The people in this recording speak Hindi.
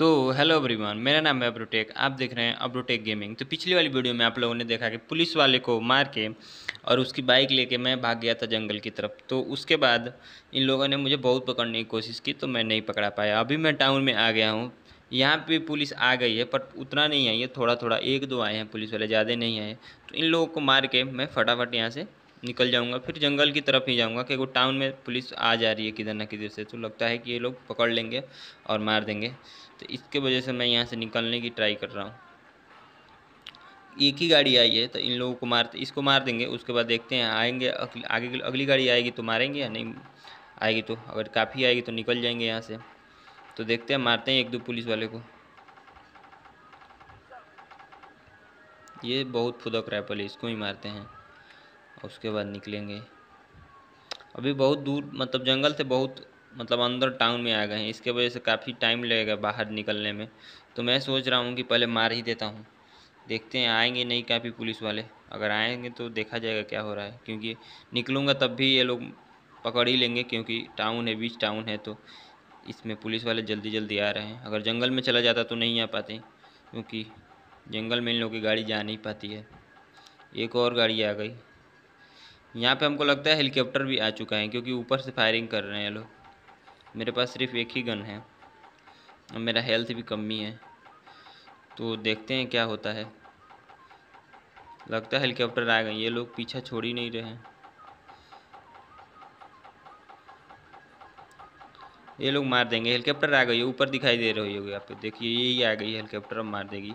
तो हेलो एवरीवन मेरा नाम है अब्रोटेक आप देख रहे हैं अब्रोटेक गेमिंग तो पिछली वाली वीडियो में आप लोगों ने देखा कि पुलिस वाले को मार के और उसकी बाइक लेके मैं भाग गया था जंगल की तरफ़। तो उसके बाद इन लोगों ने मुझे बहुत पकड़ने की कोशिश की तो मैं नहीं पकड़ा पाया। अभी मैं टाउन में आ गया हूँ, यहाँ पे पुलिस आ गई है, पर उतना नहीं आई है थोड़ा थोड़ा एक दो आए हैं पुलिस वाले, ज़्यादा नहीं आए। तो इन लोगों को मार के मैं फटाफट यहाँ से निकल जाऊँगा, फिर जंगल की तरफ़ ही जाऊँगा, क्योंकि टाउन में पुलिस आ जा रही है किधर ना किधर से तो लगता है कि ये लोग पकड़ लेंगे और मार देंगे। तो इसके वजह से मैं यहाँ से निकलने की ट्राई कर रहा हूँ। एक ही गाड़ी आई है तो इन लोगों को मार, इसको मार देंगे, उसके बाद देखते हैं, आएँगे आगे, अगली गाड़ी आएगी तो मारेंगे या नहीं? आएगी तो अगर काफ़ी आएगी तो निकल जाएँगे यहाँ से। तो देखते हैं, मारते हैं एक दो पुलिस वाले को। ये बहुत फुदक रहा है पहले इसको ही मारते हैं। उसके बाद निकलेंगे। अभी बहुत दूर मतलब जंगल से बहुत मतलब अंदर टाउन में आ गए हैं। इसके वजह से काफ़ी टाइम लगेगा बाहर निकलने में। तो मैं सोच रहा हूँ कि पहले मार ही देता हूँ। देखते हैं, आएँगे नहीं काफ़ी पुलिस वाले। अगर आएँगे तो देखा जाएगा क्या हो रहा है। क्योंकि निकलूँगा तब भी ये लोग पकड़ ही लेंगे, क्योंकि टाउन है बीच टाउन है तो इसमें पुलिस वाले जल्दी जल्दी आ रहे हैं। अगर जंगल में चला जाता तो नहीं आ पाते, क्योंकि जंगल में इन लोगों की गाड़ी जा नहीं पाती है। एक और गाड़ी आ गई। यहाँ पे हमको लगता है हेलीकॉप्टर भी आ चुका है क्योंकि ऊपर से फायरिंग कर रहे हैं लोग। मेरे पास सिर्फ़ एक ही गन है। और मेरा हेल्थ भी कमी है तो देखते हैं क्या होता है। लगता है हेलीकॉप्टर आ गए ये लोग पीछा छोड़ ही नहीं रहे हैं। ये लोग मार देंगे। हेलीकॉप्टर आ गई। है ऊपर दिखाई दे रही होगी आप देखिए यही आ गई। हेलीकॉप्टर मार देगी।